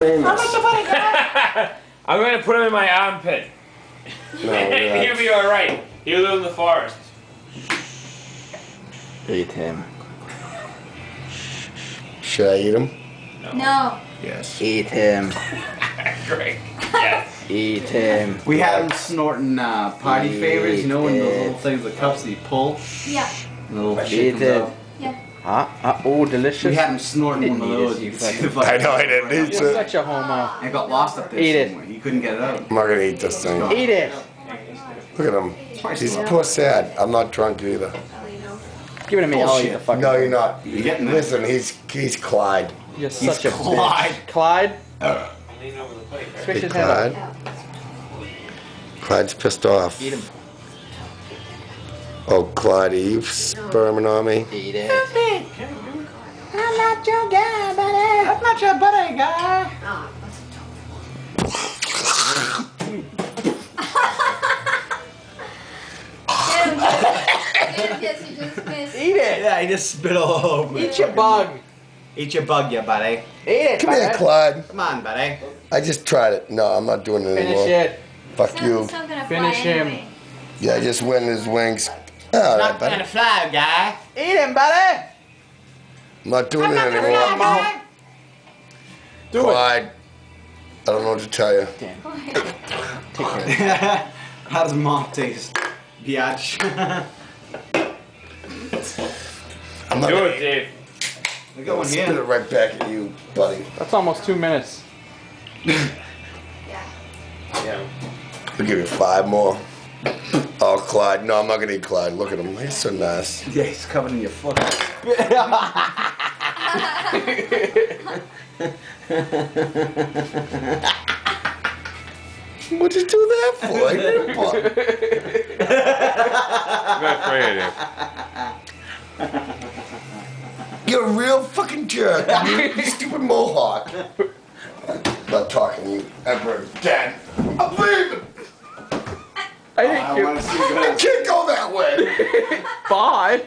famous. I'm gonna put him in my armpit. No, He'll be alright. He'll live in the forest. Eat him. Should I eat him? No. Yes. Eat him. Great. Yes. Eat him. We had him snorting uh, party Eat favors, you know, when those little things, the cups that you pull, Yeah. and the little Eat shit comes it. out. Yeah. Ah, ah, oh, delicious. We had him snorting one of Didn't eat it, those. you You could see fucking- the fucking- I know I didn't eat You're it. such a homo. It got lost up there Eat it. somewhere. You couldn't get it out. I'm not gonna eat this thing. Eat it. Look at him. He's poor sad. I'm not drunk either. Give it to me. I'll eat Bullshit. the fucking. No, you're not. You're getting it. Listen, he's he's Clyde. You're He's such a Clyde. bitch. Clyde. Lean over the plate. Switch Hey, his head Clyde. Clyde's pissed off. Eat him. Oh, Clyde, are you sperming on me? Eat it. I'm not your guy, buddy. I'm not your buddy, guy. Dude, yes, yes, you just missed. Eat it. Yeah, he just spit all over me. Eat your bug. Eat your bug, you buddy. Eat it. Come here, buddy. Clyde. Come on, buddy. I just tried it. No, I'm not doing it Finish anymore. it. Fuck It's you. it's not gonna Finish fly him. anyway. Yeah, I just went in his wings. Oh, that Not better. gonna fly, guy. Eat him, buddy. I'm not doing it Not gonna anymore. fly, guy. Do it. Clyde, I don't know what to tell you. Damn. Take care. How does mom taste? Biatch. I'm not Do gonna it, Dave. Look at one spit it right back at you, buddy. That's almost two minutes. Yeah. Yeah. I'll give you five more. Oh, Clyde. No, I'm not gonna eat Clyde. Look at him. He's so nice. Yeah, he's covered in your fucking What'd you do that for? You're a bu- I'm not afraid of it. You're a real fucking jerk. You you stupid mohawk. not talking to you ever again. I'm leaving. I I hate you. want to see I can't go that way. Bye.